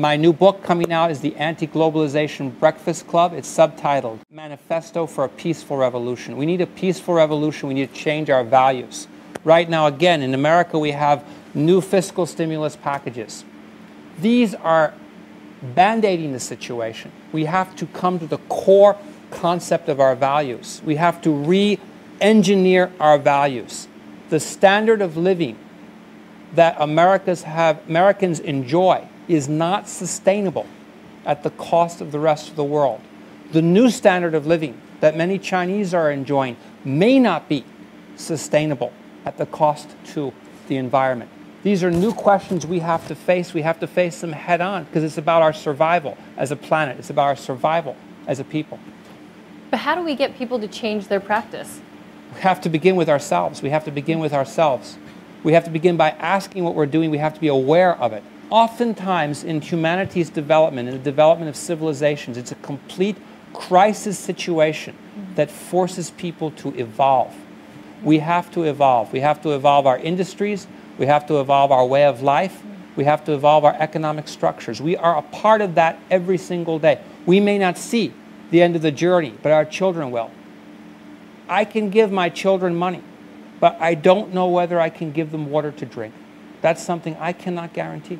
My new book coming out is the Anti Globalization Breakfast Club. It's subtitled Manifesto for a Peaceful Revolution. We need a peaceful revolution. We need to change our values. Right now, again, in America, we have new fiscal stimulus packages. These are band aiding the situation. We have to come to the core concept of our values. We have to re engineer our values. The standard of living that Americans, have, Americans enjoy is not sustainable at the cost of the rest of the world. The new standard of living that many Chinese are enjoying may not be sustainable at the cost to the environment. These are new questions we have to face. We have to face them head on because it's about our survival as a planet, it's about our survival as a people. But how do we get people to change their practice? We have to begin with ourselves. We have to begin with ourselves. We have to begin by asking what we're doing. We have to be aware of it. Oftentimes, in humanity's development, in the development of civilizations, it's a complete crisis situation that forces people to evolve. We have to evolve. We have to evolve our industries. We have to evolve our way of life. We have to evolve our economic structures. We are a part of that every single day. We may not see the end of the journey, but our children will. I can give my children money but I don't know whether I can give them water to drink. That's something I cannot guarantee.